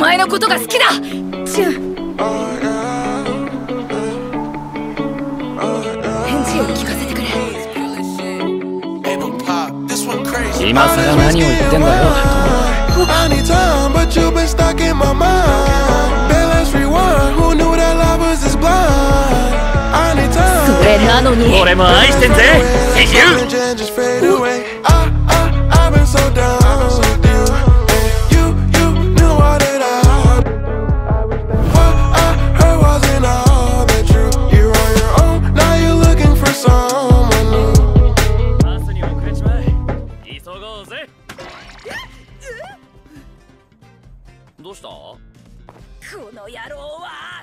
前のことが好きだチュン返事を聞かせてくれ今さら何を言ってんだよ Anytime, but you've been stuck in my mind. Let's rewind. Who knew that love was this blind? Anytime. それなのに俺も愛してんぜごうぜどうした？この野郎は。